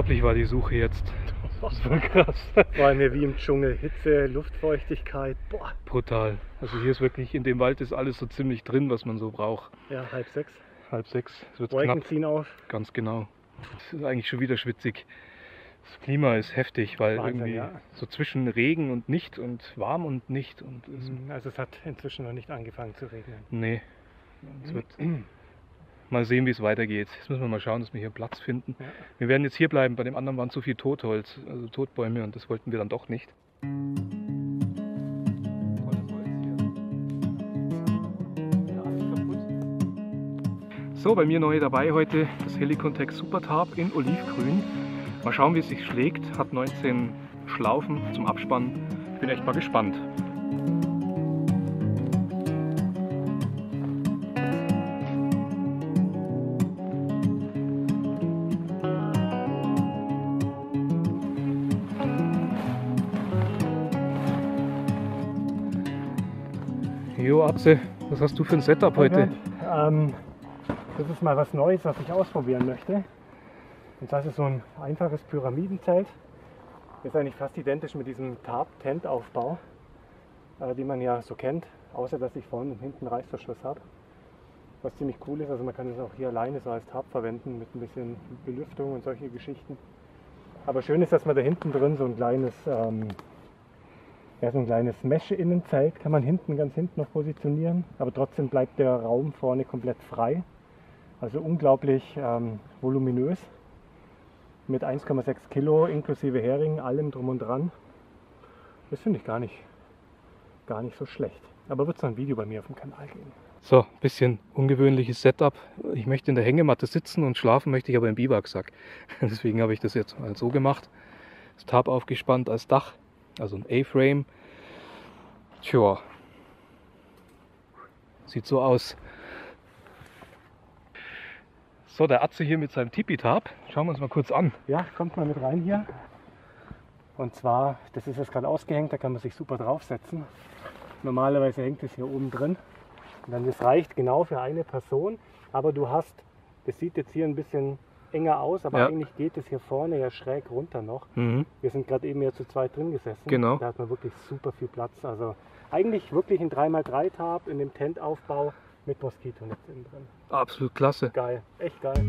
Unglaublich war die Suche jetzt. Das war krass. Vor allem hier wie im Dschungel. Hitze, Luftfeuchtigkeit. Boah. Brutal. Also hier ist wirklich, in dem Wald ist alles so ziemlich drin, was man so braucht. Ja, halb sechs. Halb sechs. Es wird Wolken knapp. ziehen auf. Ganz genau. Es ist eigentlich schon wieder schwitzig. Das Klima ist heftig, weil Wahnsinn, irgendwie ja. so zwischen Regen und nicht und warm und nicht und Mhm, Also es hat inzwischen noch nicht angefangen zu regnen. nee. Es wird mal sehen, wie es weitergeht. Jetzt müssen wir mal schauen, dass wir hier Platz finden. Ja. Wir werden jetzt hier bleiben. Bei dem anderen waren zu viel Totholz, also Totbäume und das wollten wir dann doch nicht. So, bei mir neu dabei heute das Helicontech Supertarp in Olivgrün. Mal schauen, wie es sich schlägt. Hat 19 Schlaufen zum Abspannen. Ich bin echt mal gespannt. Jo, Atze, was hast du für ein Setup heute? Ähm, das ist mal was Neues, was ich ausprobieren möchte. Und das ist so ein einfaches Pyramidenzelt. Ist eigentlich fast identisch mit diesem Tarp-Tent-Aufbau, äh, den man ja so kennt, außer dass ich vorne und hinten Reißverschluss habe. Was ziemlich cool ist, also man kann es auch hier alleine so als Tarp verwenden mit ein bisschen Belüftung und solche Geschichten. Aber schön ist, dass man da hinten drin so ein kleines, ähm, ja, so ein kleines Mesh-Innenzelt kann man hinten, ganz hinten noch positionieren, aber trotzdem bleibt der Raum vorne komplett frei. Also unglaublich ähm, voluminös mit 1,6 Kilo inklusive Hering, allem drum und dran. Das finde ich gar nicht, gar nicht so schlecht. Aber wird es noch ein Video bei mir auf dem Kanal geben. So, bisschen ungewöhnliches Setup. Ich möchte in der Hängematte sitzen und schlafen möchte ich aber im Biwaksack. Deswegen habe ich das jetzt mal so gemacht. Das Tarp aufgespannt als Dach, also ein A-Frame. Tja, sieht so aus. So, der Atze hier mit seinem Tipi-Tarp. Schauen wir uns mal kurz an. Ja, kommt mal mit rein hier. Und zwar, das ist jetzt gerade ausgehängt, da kann man sich super draufsetzen. Normalerweise hängt es hier oben drin. Und dann das reicht genau für eine Person. Aber du hast, das sieht jetzt hier ein bisschen enger aus, aber Ja. eigentlich geht es hier vorne ja schräg runter noch. Mhm. Wir sind gerade eben ja zu zweit drin gesessen. Genau. Da hat man wirklich super viel Platz. Also eigentlich wirklich ein 3x3 Tarp in dem Tentaufbau mit Moskitonetz innen drin. Absolut klasse. Geil, echt geil.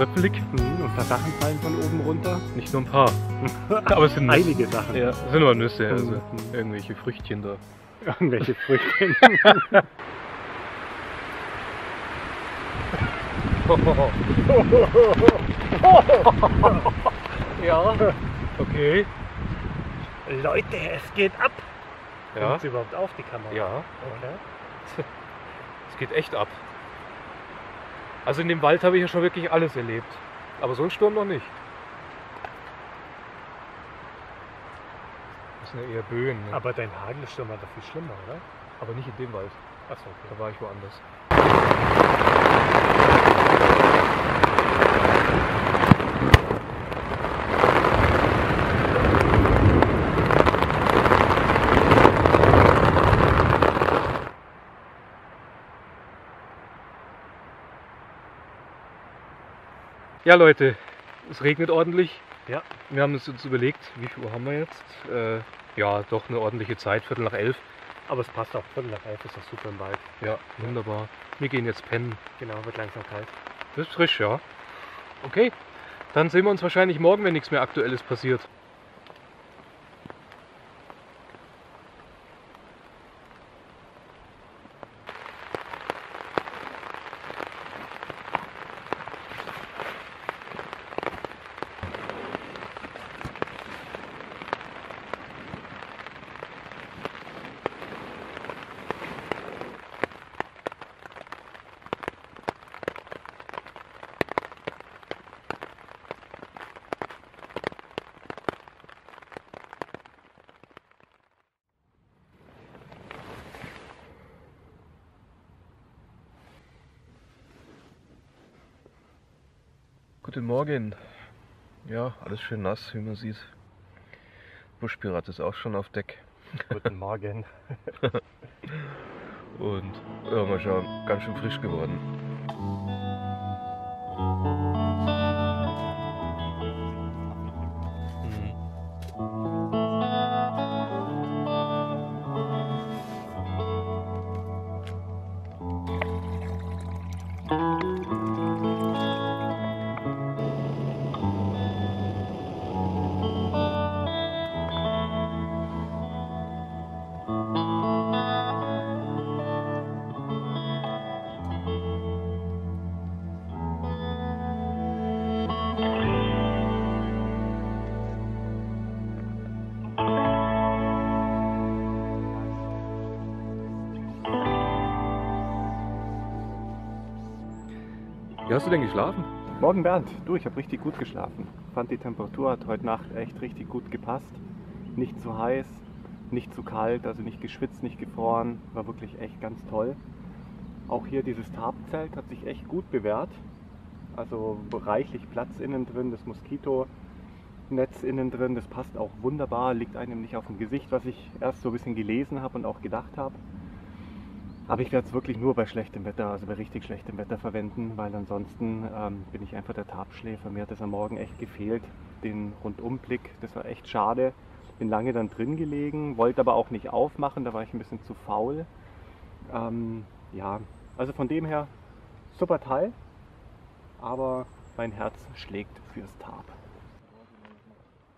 Tröpfelig. Mhm, Und ein paar Sachen fallen von oben runter. Nicht nur ein paar. Aber es sind Nüsse. Einige Sachen. Ja, es sind nur Nüsse, also Mhm. irgendwelche Früchtchen da. Irgendwelche Früchte. Ja, okay. Leute, es geht ab. Ja, Kommt überhaupt auf die Kamera? ja, Okay. es geht echt ab. Also in dem Wald habe ich ja schon wirklich alles erlebt. Aber so ein Sturm noch nicht. Das sind ja eher Böen, ne? Aber dein Hagelsturm war doch viel schlimmer, oder? aber nicht in dem Wald. Achso, okay. Da war ich woanders. Ja Leute, es regnet ordentlich. Ja. Wir haben uns jetzt überlegt, wie viel Uhr haben wir jetzt? Äh, ja, doch eine ordentliche Zeit, Viertel nach elf. Aber es passt auch. Viertel nach elf ist doch super im Wald. Ja, wunderbar. Wir gehen jetzt pennen. Genau, wird langsam kalt. Das ist frisch, ja. Okay, dann sehen wir uns wahrscheinlich morgen, wenn nichts mehr Aktuelles passiert. Guten Morgen. Ja, alles schön nass, wie man sieht. Buschpirat ist auch schon auf Deck. Guten Morgen. Und ja, mal schauen, ganz schön frisch geworden. Wie hast du denn geschlafen? Morgen Bernd, du, ich habe richtig gut geschlafen. Fand die Temperatur hat heute Nacht echt richtig gut gepasst. Nicht zu heiß, nicht zu kalt, also nicht geschwitzt, nicht gefroren. War wirklich echt ganz toll. Auch hier dieses Tarpzelt hat sich echt gut bewährt. Also reichlich Platz innen drin, das Moskitonetz innen drin, das passt auch wunderbar, liegt einem nicht auf dem Gesicht, was ich erst so ein bisschen gelesen habe und auch gedacht habe. Aber ich werde es wirklich nur bei schlechtem Wetter, also bei richtig schlechtem Wetter verwenden, weil ansonsten ähm, bin ich einfach der Tarpschläfer. Mir hat es am Morgen echt gefehlt, den Rundumblick. Das war echt schade. Bin lange dann drin gelegen, wollte aber auch nicht aufmachen, da war ich ein bisschen zu faul. Ähm, ja, also von dem her super Teil, aber mein Herz schlägt fürs Tarp.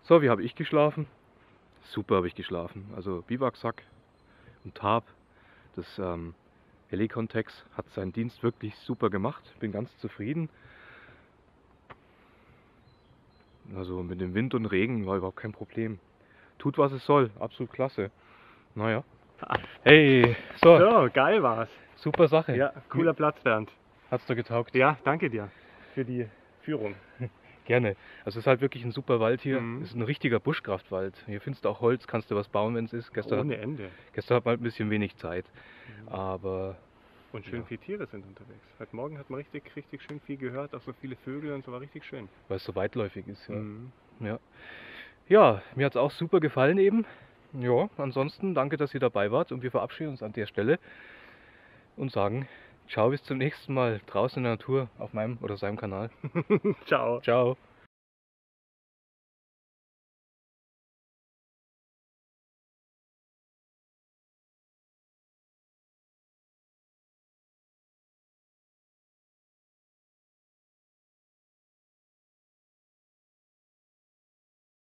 So, wie habe ich geschlafen? Super habe ich geschlafen. Also Biwaksack und Tarp. Das ähm, Helicontex hat seinen Dienst wirklich super gemacht. Bin ganz zufrieden. Also mit dem Wind und Regen war überhaupt kein Problem. Tut was es soll, absolut klasse. Naja. Hey, so, So, geil war's. super Sache. Ja, cooler Platz, Bernd. Hat's dir getaugt? Ja, danke dir für die Führung. Gerne. Also es ist halt wirklich ein super Wald hier. Mhm. Es ist ein richtiger Buschkraftwald. Hier findest du auch Holz, kannst du was bauen, wenn es ist. Gestern, Ohne Ende. gestern hat man ein bisschen wenig Zeit. Aber Und schön Ja. viele Tiere sind unterwegs. Heute Morgen hat man richtig, richtig schön viel gehört, auch so viele Vögel und so war richtig schön. weil es so weitläufig ist. Ja, Mhm. ja. ja mir hat es auch super gefallen eben. Ja, ansonsten danke, dass ihr dabei wart und wir verabschieden uns an der Stelle und sagen Ciao, bis zum nächsten Mal draußen in der Natur auf meinem oder seinem Kanal. Ciao. Ciao.